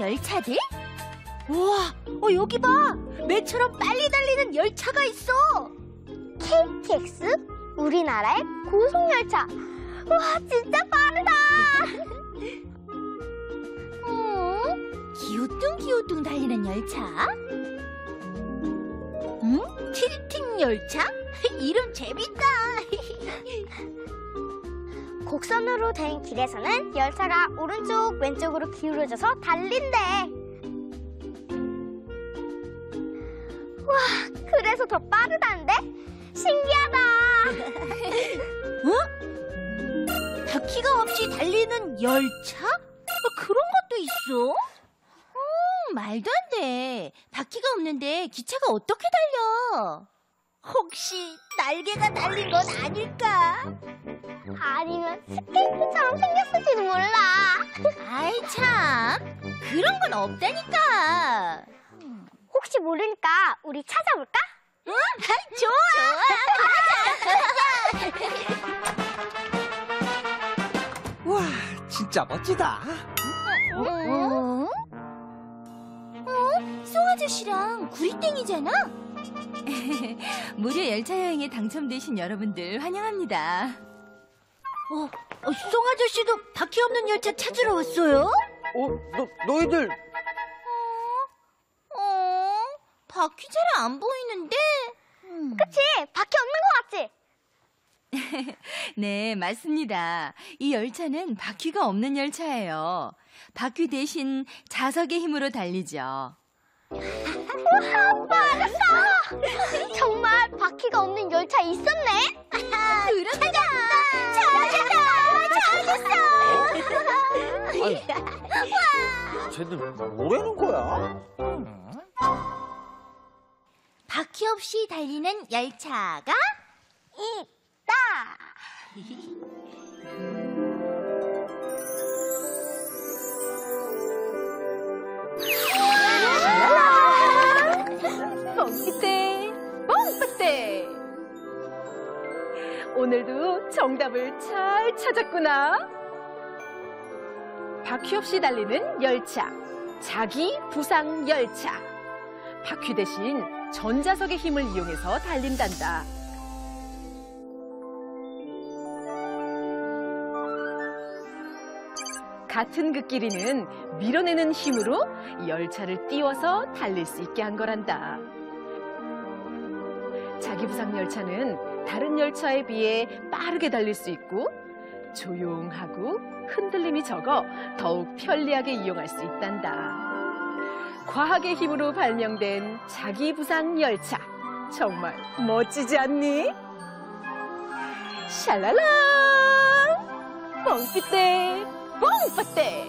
열차들? 우와, 어, 여기 봐! 매처럼 빨리 달리는 열차가 있어! KTX? 우리나라의 고속열차. 와, 진짜 빠르다. 어? 기우뚱기우뚱 달리는 열차? 응? 틸팅 열차? 이름 재밌다! 곡선으로 된 길에서는 열차가 오른쪽, 왼쪽으로 기울어져서 달린대. 와, 그래서 더 빠르다는데? 신기하다. 바퀴가 없이 달리는 열차? 어, 그런 것도 있어? 어, 말도 안 돼. 바퀴가 없는데 기차가 어떻게 달려? 혹시 날개가 달린 건 아닐까? 아니면 스케이트처럼 생겼을지도 몰라. 아이 참 그런 건 없다니까. 혹시 모르니까 우리 찾아볼까? 응? 좋아. 와, 진짜 멋지다. 어? 어? 송 아저씨랑 구리땡이잖아. 무료 열차 여행에 당첨되신 여러분들 환영합니다. 어, 어, 송 아저씨도 바퀴 없는 열차 찾으러 왔어요? 어, 너, 너희들 어, 바퀴 잘 안 보이는데. 음. 그치? 바퀴 없는 거 같지? 네, 맞습니다. 이 열차는 바퀴가 없는 열차예요. 바퀴 대신 자석의 힘으로 달리죠. 정말 바퀴가 없는 열차 있었네? 그렇다. 아니, 쟤들 뭐라는 거야? 바퀴 없이 달리는 열차가 있다. 뻥기대, 뻥빠대. 오늘도 정답을 잘 찾았구나. 바퀴 없이 달리는 열차, 자기 부상 열차. 바퀴 대신 전자석의 힘을 이용해서 달린단다. 같은 그 길이는 밀어내는 힘으로 이 열차를 띄워서 달릴 수 있게 한 거란다. 자기부상 열차는 다른 열차에 비해 빠르게 달릴 수 있고 조용하고 흔들림이 적어 더욱 편리하게 이용할 수 있단다. 과학의 힘으로 발명된 자기부상 열차. 정말 멋지지 않니? 샬랄라! 뻥삐떼, 뻥빠떼!